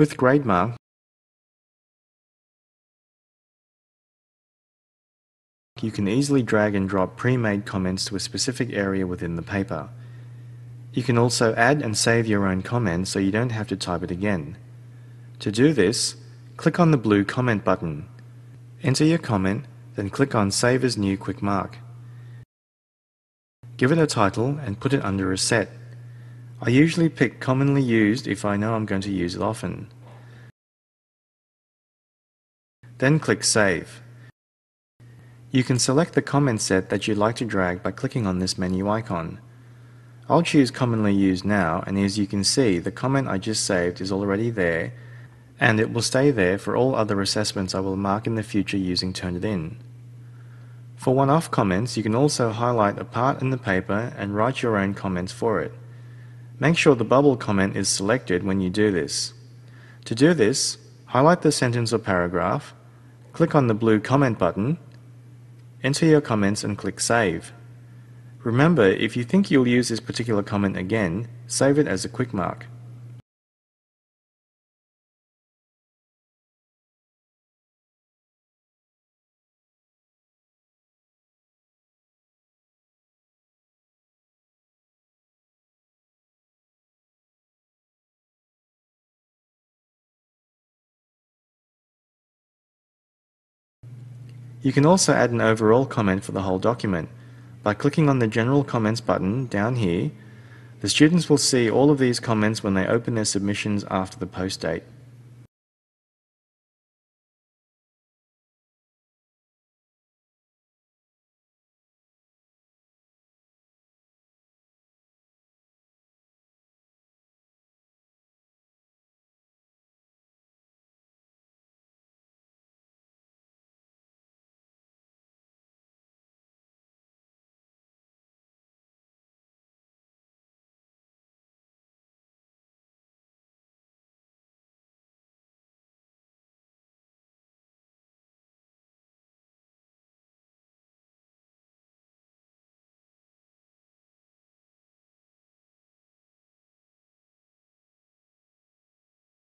With GradeMark, you can easily drag and drop pre-made comments to a specific area within the paper. You can also add and save your own comment so you don't have to type it again. To do this, click on the blue comment button. Enter your comment, then click on Save as New QuickMark. Give it a title and put it under a set. I usually pick commonly used if I know I'm going to use it often. Then click Save. You can select the comment set that you'd like to drag by clicking on this menu icon. I'll choose commonly used now and as you can see the comment I just saved is already there and it will stay there for all other assessments I will mark in the future using Turnitin. For one-off comments you can also highlight a part in the paper and write your own comments for it. Make sure the bubble comment is selected when you do this. To do this, highlight the sentence or paragraph, click on the blue comment button Enter your comments and click Save. Remember, if you think you'll use this particular comment again, save it as a QuickMark. You can also add an overall comment for the whole document. By clicking on the General Comments button down here, the students will see all of these comments when they open their submissions after the post date.